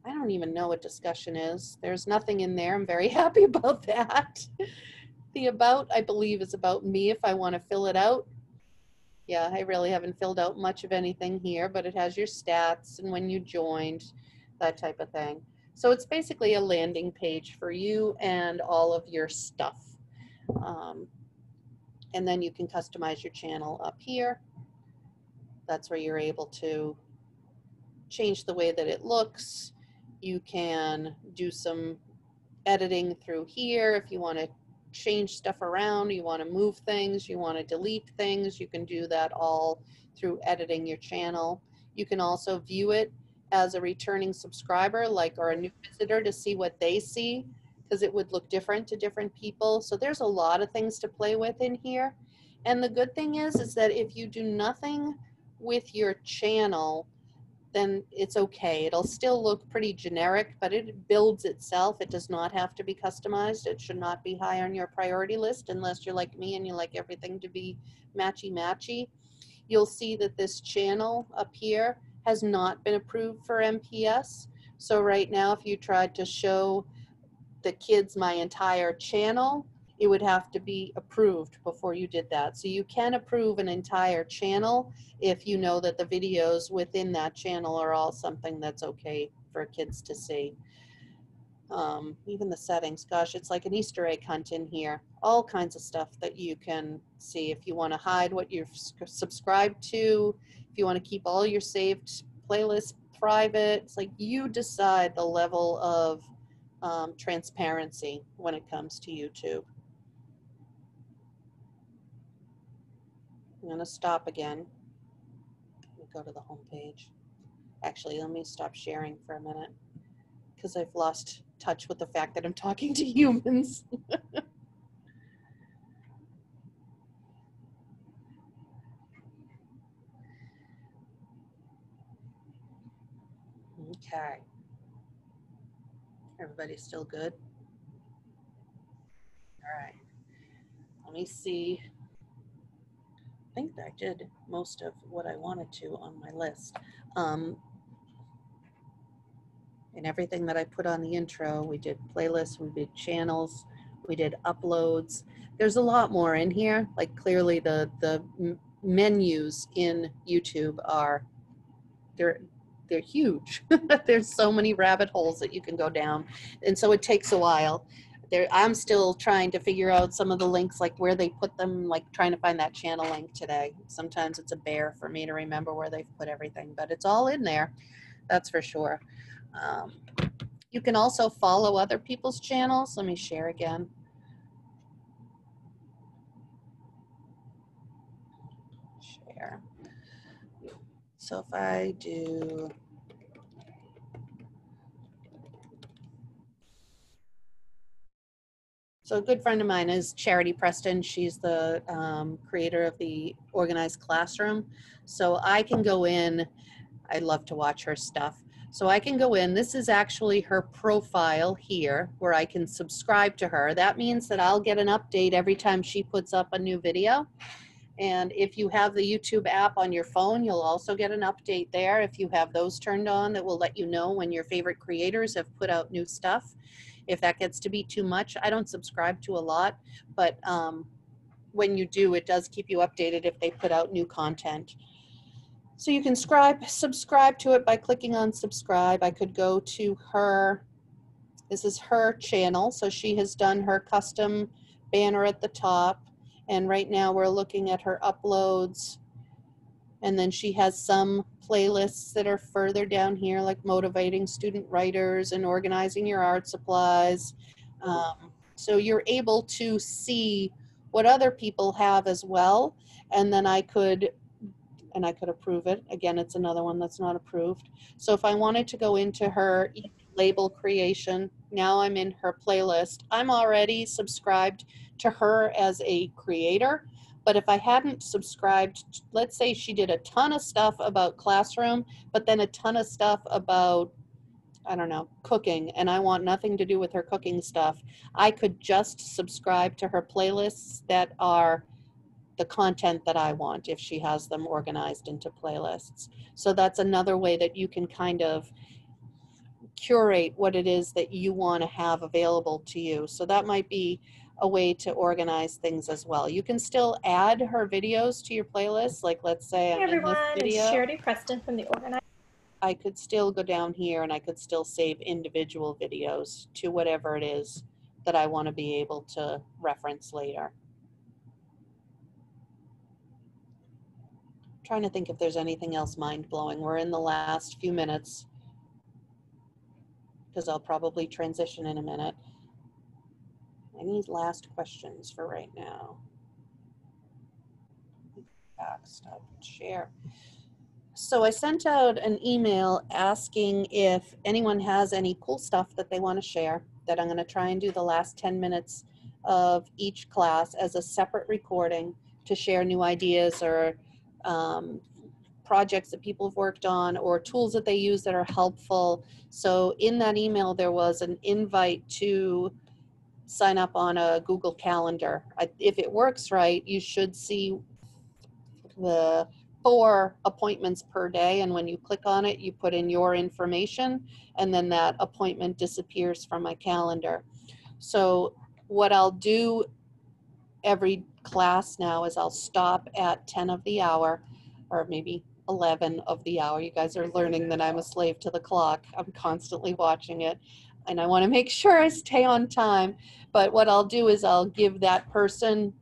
I don't even know what discussion is. There's nothing in there. I'm very [laughs] happy about that. The about, I believe, is about me if I want to fill it out. Yeah, I really haven't filled out much of anything here, but it has your stats and when you joined, that type of thing. So it's basically a landing page for you and all of your stuff. Um, and then you can customize your channel up here. That's where you're able to change the way that it looks. You can do some editing through here if you want to change stuff around, you want to move things, you want to delete things, you can do that all through editing your channel. You can also view it as a returning subscriber, like or a new visitor to see what they see, because it would look different to different people. So there's a lot of things to play with in here. And the good thing is, is that if you do nothing with your channel, then it's okay. It'll still look pretty generic, but it builds itself. It does not have to be customized. It should not be high on your priority list unless you're like me and you like everything to be matchy matchy. You'll see that this channel up here has not been approved for MPS. So right now, if you tried to show the kids my entire channel, it would have to be approved before you did that. So you can approve an entire channel if you know that the videos within that channel are all something that's okay for kids to see. Um, even the settings, gosh, it's like an Easter egg hunt in here. All kinds of stuff that you can see. If you want to hide what you're subscribed to, if you want to keep all your saved playlists private, it's like you decide the level of um, transparency when it comes to YouTube. I'm going to stop again. Let me go to the home page. Actually, let me stop sharing for a minute because I've lost touch with the fact that I'm talking to [laughs] humans. okay. Everybody still good? All right. Let me see think I did most of what I wanted to on my list. Um, and everything that I put on the intro, we did playlists, we did channels, we did uploads. There's a lot more in here. Like clearly the the menus in YouTube are they're they're huge. [laughs] There's so many rabbit holes that you can go down, and so it takes a while there i'm still trying to figure out some of the links like where they put them like trying to find that channel link today. Sometimes it's a bear for me to remember where they've put everything but it's all in there that's for sure. Um, you can also follow other people's channels. Let me share again. Share. So if i do So a good friend of mine is Charity Preston. She's the um, creator of the Organized Classroom. So I can go in, I love to watch her stuff. So I can go in, this is actually her profile here where I can subscribe to her. That means that I'll get an update every time she puts up a new video. And if you have the YouTube app on your phone, you'll also get an update there. If you have those turned on, that will let you know when your favorite creators have put out new stuff if that gets to be too much. I don't subscribe to a lot, but um, when you do, it does keep you updated if they put out new content. So you can scribe, subscribe to it by clicking on subscribe. I could go to her, this is her channel. So she has done her custom banner at the top. And right now we're looking at her uploads. And then she has some playlists that are further down here, like motivating student writers and organizing your art supplies. Um, so you're able to see what other people have as well. And then I could, and I could approve it. Again, it's another one that's not approved. So if I wanted to go into her label creation, now I'm in her playlist. I'm already subscribed to her as a creator. But if I hadn't subscribed, let's say she did a ton of stuff about classroom, but then a ton of stuff about, I don't know, cooking, and I want nothing to do with her cooking stuff, I could just subscribe to her playlists that are the content that I want if she has them organized into playlists. So that's another way that you can kind of curate what it is that you want to have available to you. So that might be a way to organize things as well. You can still add her videos to your playlist. Like let's say I'm Hey everyone, in this video. it's Charity Preston from the Organize. I could still go down here and I could still save individual videos to whatever it is that I want to be able to reference later. Trying to think if there's anything else mind blowing. We're in the last few minutes because I'll probably transition in a minute. Any last questions for right now? Back, stop, share. So I sent out an email asking if anyone has any cool stuff that they want to share, that I'm going to try and do the last 10 minutes of each class as a separate recording to share new ideas or um, projects that people have worked on or tools that they use that are helpful. So in that email, there was an invite to sign up on a Google Calendar. I, if it works right, you should see the four appointments per day. And when you click on it, you put in your information and then that appointment disappears from my calendar. So what I'll do every class now is I'll stop at 10 of the hour or maybe 11 of the hour. You guys are learning that I'm a slave to the clock. I'm constantly watching it and I want to make sure I stay on time. But what I'll do is I'll give that person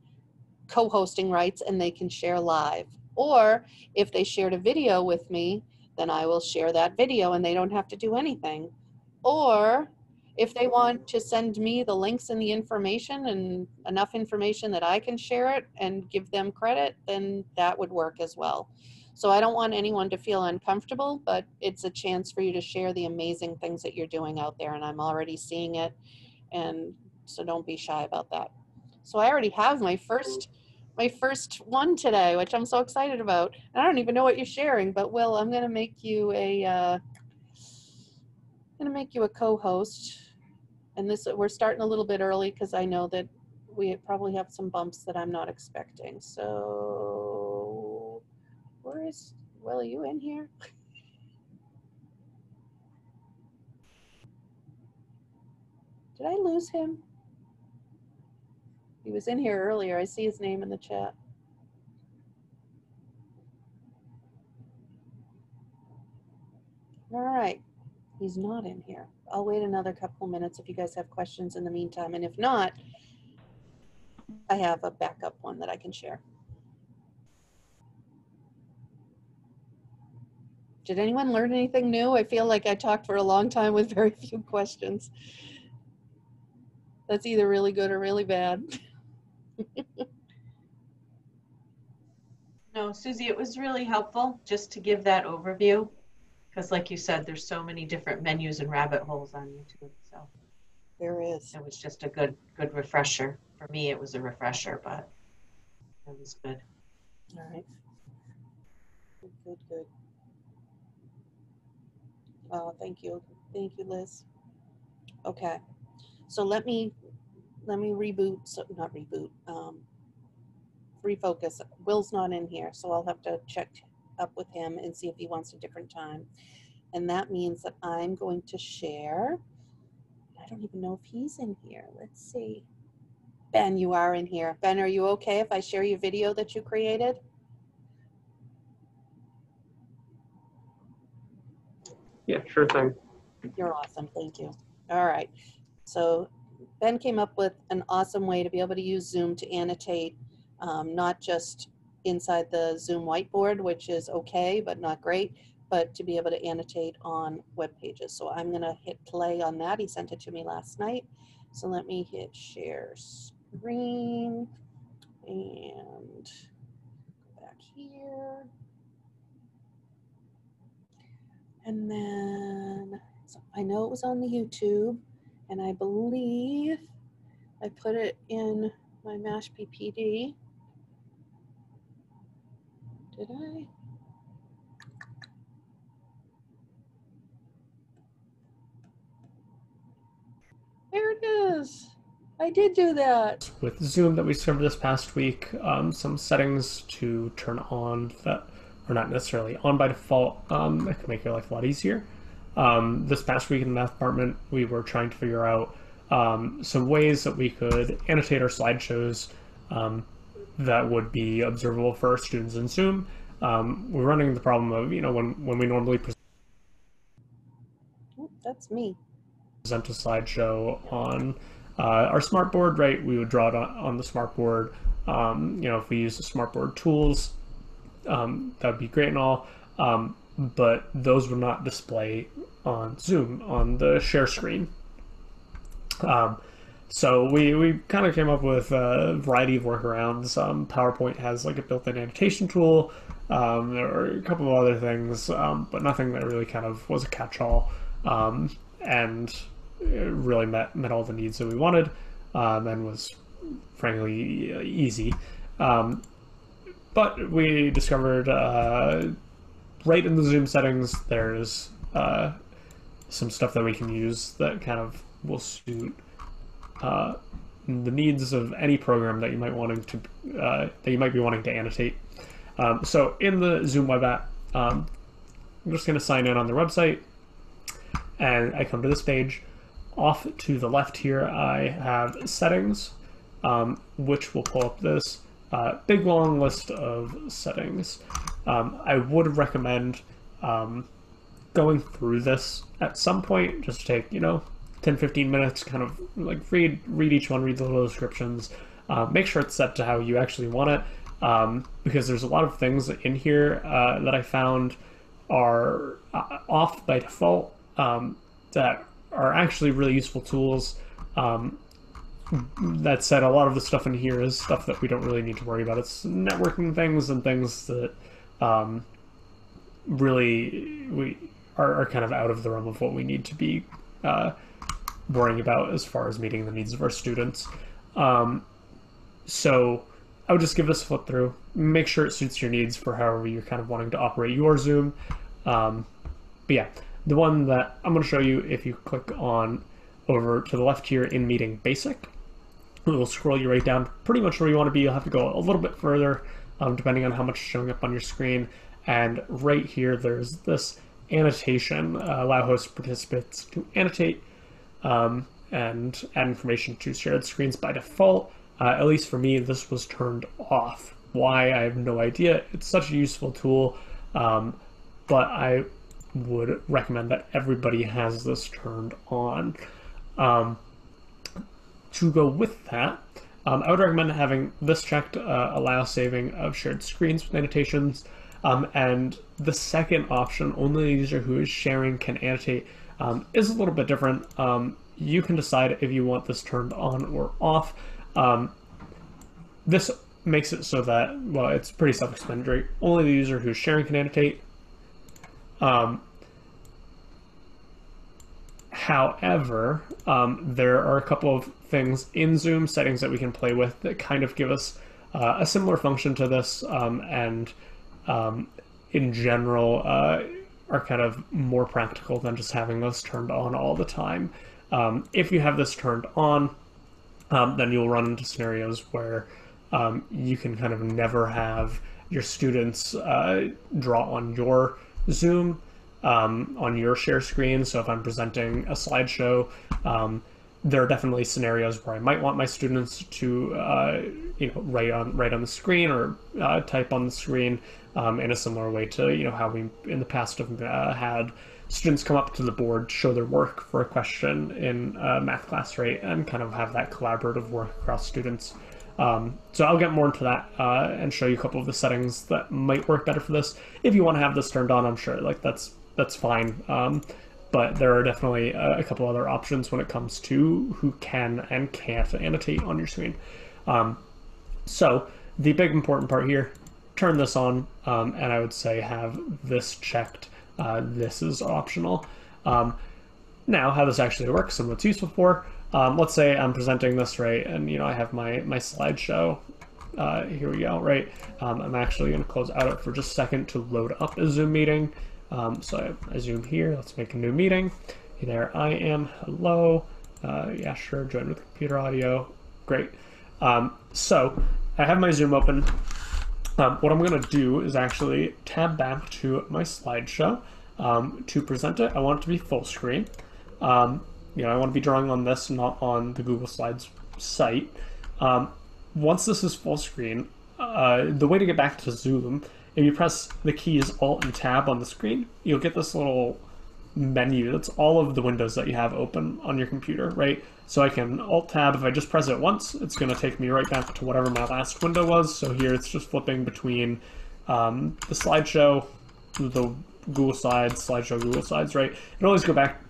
co-hosting rights and they can share live. Or if they shared a video with me, then I will share that video and they don't have to do anything. Or if they want to send me the links and the information and enough information that I can share it and give them credit, then that would work as well. So I don't want anyone to feel uncomfortable, but it's a chance for you to share the amazing things that you're doing out there and I'm already seeing it. And so don't be shy about that. So I already have my first my first one today, which I'm so excited about. And I don't even know what you're sharing, but Will, I'm gonna make you a uh, I'm gonna make you a co-host. And this we're starting a little bit early because I know that we probably have some bumps that I'm not expecting. So where is Will? Are you in here? Did I lose him? He was in here earlier. I see his name in the chat. All right, he's not in here. I'll wait another couple minutes if you guys have questions in the meantime. And if not, I have a backup one that I can share. Did anyone learn anything new? I feel like I talked for a long time with very [laughs] few questions. That's either really good or really bad. [laughs] No, Suzy, it was really helpful just to give that overview. Because like you said, there's so many different menus and rabbit holes on YouTube. So there is. It was just a good, good refresher. For me, it was a refresher, but it was good. All right. Good, good, good. Oh, thank you. Thank you, Liz. Okay. So let me let me reboot, so not reboot, um, refocus. Will's not in here, so I'll have to check up with him and see if he wants a different time. And that means that I'm going to share. I don't even know if he's in here. Let's see. Ben, you are in here. Ben, are you okay if I share your video that you created? Yeah, sure thing. You're awesome. Thank you. All right. So Ben came up with an awesome way to be able to use Zoom to annotate, um, not just inside the Zoom whiteboard, which is okay, but not great, but to be able to annotate on web pages. So I'm going to hit play on that. He sent it to me last night. So let me hit share screen and go back here. And then so I know it was on the YouTube, and I believe I put it in my Mashpee PD. Did I? There it is. I did do that. With Zoom that we served this past week, um, some settings to turn on that are not necessarily on by default um, that can make your life a lot easier. Um, this past week in the math department, we were trying to figure out um, some ways that we could annotate our slideshows um, that would be observable for our students in Zoom. Um, we're running the problem of, you know, when, when we normally present That's me. present a slideshow on uh, our smartboard, right? We would draw it on, on the smartboard. Um, you know, if we use the smartboard tools, um, that would be great and all. Um, but those would not display on Zoom on the share screen. Um, so we, we kind of came up with a variety of workarounds. Um, PowerPoint has like a built-in annotation tool. Um, there are a couple of other things, um, but nothing that really kind of was a catch-all um, and really met met all the needs that we wanted um, and was frankly easy. Um, but we discovered uh, right in the Zoom settings there's uh, some stuff that we can use that kind of will suit uh, the needs of any program that you might wanting to uh, that you might be wanting to annotate. Um, so in the Zoom web app, um, I'm just going to sign in on the website, and I come to this page. Off to the left here, I have settings, um, which will pull up this uh, big long list of settings. Um, I would recommend um, going through this at some point, just to take, you know, 10, 15 minutes, kind of like read, read each one, read the little descriptions, uh, make sure it's set to how you actually want it. Um, because there's a lot of things in here uh, that I found are uh, off by default um, that are actually really useful tools. Um, that said, a lot of the stuff in here is stuff that we don't really need to worry about. It's networking things and things that um, really we are, are, kind of out of the realm of what we need to be uh, worrying about as far as meeting the needs of our students. Um, so I would just give this a flip through. Make sure it suits your needs for however you're kind of wanting to operate your Zoom. Um, but yeah, the one that I'm going to show you, if you click on over to the left here in Meeting Basic, it will scroll you right down pretty much where you want to be. You'll have to go a little bit further, um, depending on how much is showing up on your screen. And right here, there's this annotation, uh, allow host participants to annotate um, and add information to shared screens by default. Uh, at least for me, this was turned off. Why, I have no idea. It's such a useful tool, um, but I would recommend that everybody has this turned on. Um, to go with that, um, I would recommend having this checked, uh, allow saving of shared screens with annotations. Um, and the second option, only the user who is sharing can annotate, um, is a little bit different. Um, you can decide if you want this turned on or off. Um, this makes it so that, well, it's pretty self-explanatory. Only the user who's sharing can annotate. Um, however, um, there are a couple of things in Zoom settings that we can play with that kind of give us uh, a similar function to this um, and um, in general uh, are kind of more practical than just having this turned on all the time. Um, if you have this turned on, um, then you'll run into scenarios where um, you can kind of never have your students uh, draw on your Zoom um, on your share screen. So if I'm presenting a slideshow, um, there are definitely scenarios where I might want my students to, uh, you know, write on write on the screen or uh, type on the screen um, in a similar way to you know how we in the past have uh, had students come up to the board, show their work for a question in math class, right, and kind of have that collaborative work across students. Um, so I'll get more into that uh, and show you a couple of the settings that might work better for this. If you want to have this turned on, I'm sure like that's that's fine. Um, but there are definitely a, a, couple other options when it comes to who can and can't annotate on your screen. Um, so the big important part here, turn this on, um, and I would say have this checked. Uh, this is optional. Um, now, how this actually works and what's useful for, um, let's say I'm presenting this, right, and you know I have my, my slideshow. Uh, here we go, right? Um, I'm actually going to close out for just a second to load up a Zoom meeting. Um, so I zoom here, let's make a new meeting. Hey there I am, hello. Uh, yeah, sure, join with computer audio, great. Um, so I have my Zoom open. Um, what I'm gonna do is actually tab back to my slideshow. Um, to present it, I want it to be full screen. Um, you know, I want to be drawing on this, not on the Google Slides site. Um, once this is full screen, uh, the way to get back to Zoom, if you press the keys Alt and Tab on the screen, you'll get this little menu. That's all of the windows that you have open on your computer, right? So I can Alt Tab, if I just press it once, it's going to take me right back to whatever my last window was. So here it's just flipping between um, the slideshow, the Google Slides, slideshow, Google Slides, right? It always go back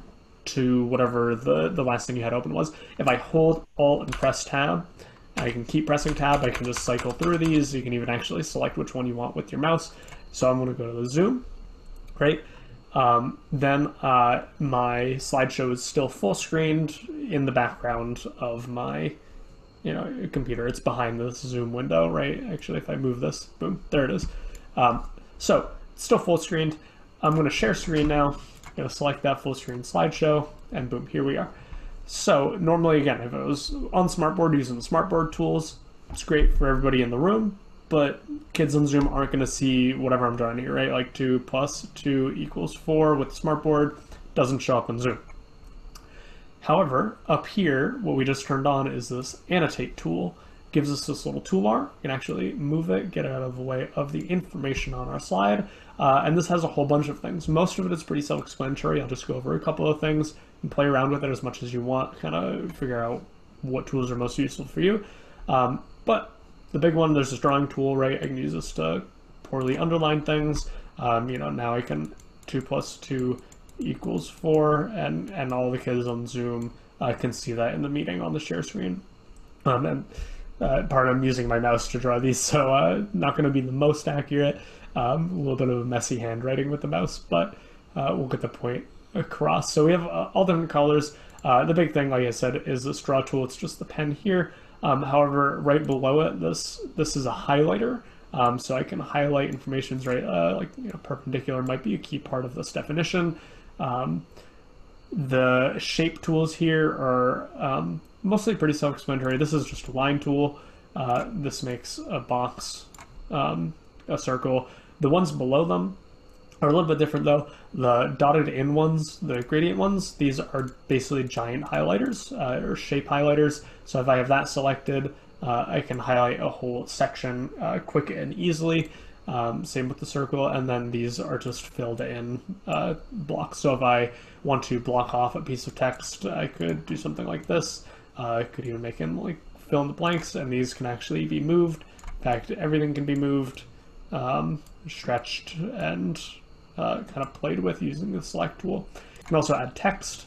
to whatever the, the last thing you had open was. If I hold Alt and press Tab, I can keep pressing Tab. I can just cycle through these. You can even actually select which one you want with your mouse. So I'm going to go to the Zoom, right? Um, then uh, my slideshow is still full screened in the background of my you know computer. It's behind this Zoom window, right? Actually, if I move this, boom, there it is. Um, so it's still full screened. I'm going to share screen now. I'm to select that full screen slideshow, and boom, here we are. So normally, again, if it was on Smartboard using Smartboard tools, it's great for everybody in the room, but kids on Zoom aren't going to see whatever I'm drawing here, right? Like 2 plus 2 equals 4 with Smartboard doesn't show up in Zoom. However, up here, what we just turned on is this Annotate tool. Gives us this little toolbar. You can actually move it, get it out of the way of the information on our slide. Uh, and this has a whole bunch of things. Most of it is pretty self-explanatory. I'll just go over a couple of things and play around with it as much as you want, kind of figure out what tools are most useful for you. Um, but the big one, there's this drawing tool, right? I can use this to poorly underline things. Um, you know, now I can 2 plus 2 equals 4, and, and all the kids on Zoom uh, can see that in the meeting on the share screen. Um, and uh, part I'm using my mouse to draw these, [laughs] so uh, not going to be the most accurate. Um, a little bit of a messy handwriting with the mouse, but uh, we'll get the point across. So we have uh, all different colors. Uh, the big thing, like I said, is the straw tool. It's just the pen here. Um, however, right below it, this this is a highlighter. Um, so I can highlight informations right, uh, like you know, perpendicular might be a key part of this definition. Um, the shape tools here are um, mostly pretty self-explanatory. This is just a line tool. Uh, this makes a box, um, a circle. The ones below them are a little bit different though. The dotted in ones, the gradient ones, these are basically giant highlighters uh, or shape highlighters. So if I have that selected, uh, I can highlight a whole section uh, quick and easily. Um, same with the circle, and then these are just filled in uh, blocks. So if I want to block off a piece of text, I could do something like this. Uh, I could even make them like fill in the blanks, and these can actually be moved. In fact, everything can be moved, um, stretched, and uh, kind of played with using the select tool. You can also add text,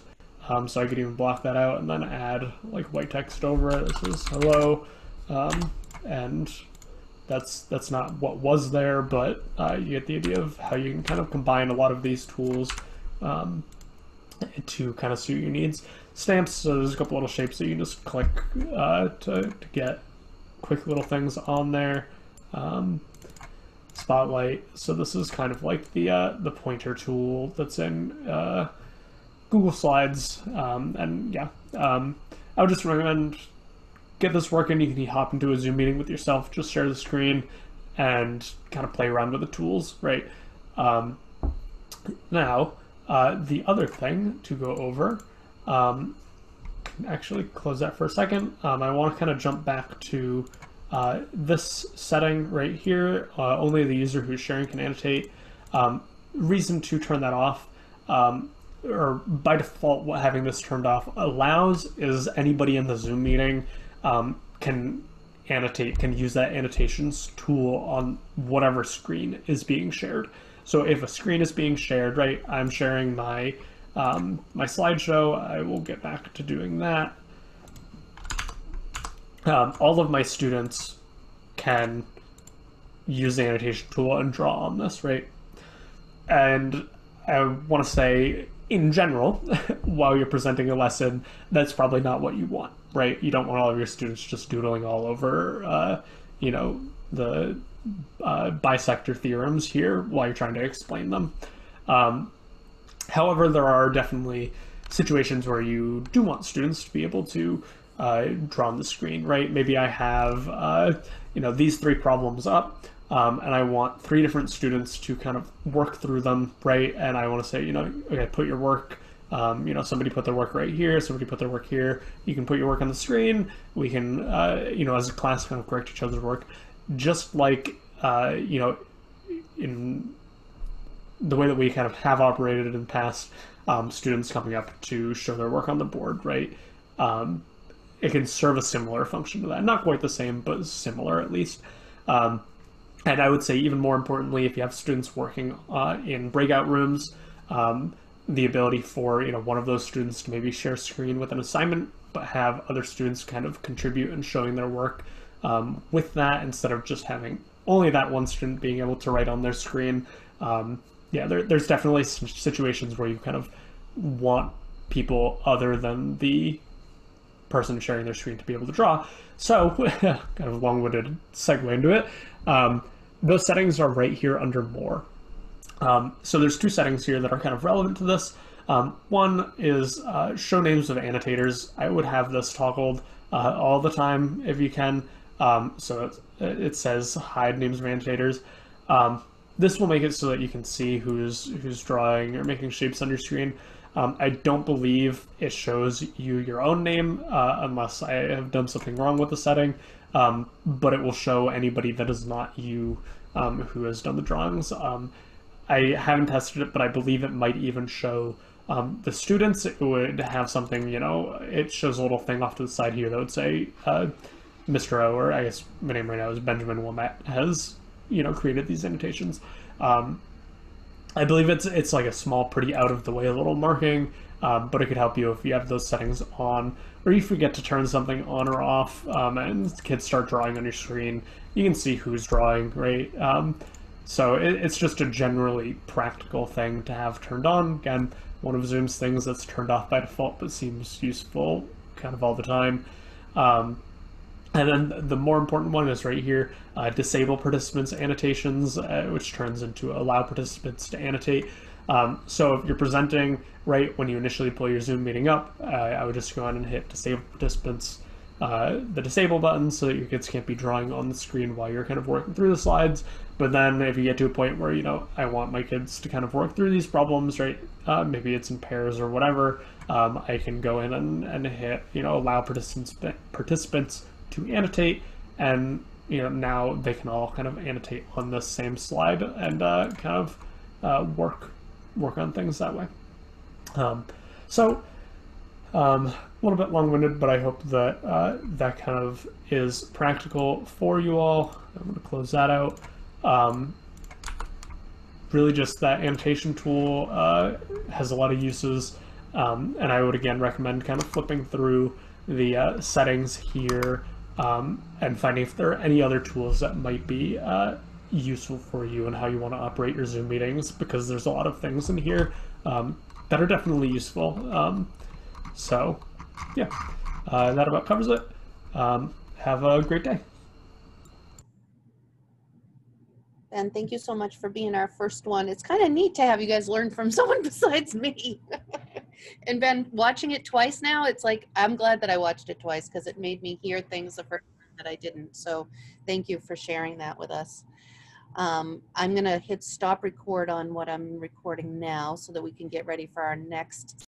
um, so I could even block that out and then add like white text over it. This is hello, um, and that's that's not what was there, but uh, you get the idea of how you can kind of combine a lot of these tools um, to kind of suit your needs. Stamps, so there's a couple little shapes that you can just click uh, to, to get quick little things on there. Um, Spotlight, so this is kind of like the uh, the pointer tool that's in uh, Google Slides, um, and yeah, um, I would just recommend get this working. You can hop into a Zoom meeting with yourself, just share the screen, and kind of play around with the tools, right? Um, now, uh, the other thing to go over, um, actually close that for a second. Um, I want to kind of jump back to uh, this setting right here. Uh, only the user who's sharing can annotate. Um, reason to turn that off um, or by default what having this turned off allows is anybody in the Zoom meeting um, can annotate, can use that annotations tool on whatever screen is being shared. So if a screen is being shared, right, I'm sharing my um, my slideshow. I will get back to doing that. Um, all of my students can use the annotation tool and draw on this, right? And I want to say, in general, [laughs] while you're presenting a lesson, that's probably not what you want right? You don't want all of your students just doodling all over, uh, you know, the uh, bisector theorems here while you're trying to explain them. Um, however, there are definitely situations where you do want students to be able to uh, draw on the screen, right? Maybe I have, uh, you know, these three problems up. Um, and I want three different students to kind of work through them, right? And I want to say, you know, okay, put your work Um, you know, somebody put their work right here, somebody put their work here. You can put your work on the screen. We can, uh, you know, as a class, kind of correct each other's work, just like, uh, you know, in the way that we kind of have operated in the past, um, students coming up to show their work on the board, right? Um, it can serve a similar function to that. Not quite the same, but similar at least. Um, and I would say, even more importantly, if you have students working uh, in breakout rooms, um, the ability for you know one of those students to maybe share screen with an assignment, but have other students kind of contribute and showing their work um, with that instead of just having only that one student being able to write on their screen. Um, yeah, there, there's definitely situations where you kind of want people other than the person sharing their screen to be able to draw. So, [laughs] kind of long-winded segue into it. Um, those settings are right here under More. Um, so there's two settings here that are kind of relevant to this. Um, one is uh, show names of annotators. I would have this toggled uh, all the time if you can. Um, so it, it, says hide names of annotators. Um, this will make it so that you can see who's who's drawing or making shapes on your screen. Um, I don't believe it shows you your own name uh, unless I have done something wrong with the setting, um, but it will show anybody that is not you um, who has done the drawings. Um, I haven't tested it, but I believe it might even show um, the students. It would have something, you know, it shows a little thing off to the side here that would say uh, Mr. O, or I guess my name right now is Benjamin Wilmette, has, you know, created these annotations. Um, I believe it's it's like a small, pretty out of the way little marking, um, but it could help you if you have those settings on, or you forget to turn something on or off, um, and kids start drawing on your screen. You can see who's drawing, right? Um, so it, it's just a generally practical thing to have turned on. Again, one of Zoom's things that's turned off by default, but seems useful kind of all the time. And then the more important one is right here, uh, disable participants annotations, uh, which turns into allow participants to annotate. Um, so if you're presenting right when you initially pull your Zoom meeting up, uh, I would just go on and hit disable participants, uh, the disable button so that your kids can't be drawing on the screen while you're kind of working through the slides. But then if you get to a point where, you know, I want my kids to kind of work through these problems, right, uh, maybe it's in pairs or whatever, um, I can go in and, and hit, you know, allow participants, participants to annotate and you know now they can all kind of annotate on the same slide and uh, kind of uh, work work on things that way. Um, so um, a little bit long-winded, but I hope that uh, that kind of is practical for you all. I'm going to close that out. Um, really, just that annotation tool uh, has a lot of uses, um, and I would again recommend kind of flipping through the uh, settings here um, and finding if there are any other tools that might be uh, useful for you and how you want to operate your Zoom meetings because there's a lot of things in here um, that are definitely useful. Um, so, yeah, uh, that about covers it. Um, have a great day. And thank you so much for being our first one. It's kind of neat to have you guys learn from [laughs] someone besides me. [laughs] and Ben, watching it twice now, it's like I'm glad that I watched it twice because it made me hear things the first time that I didn't. So thank you for sharing that with us. Um, I'm going to hit stop record on what I'm recording now so that we can get ready for our next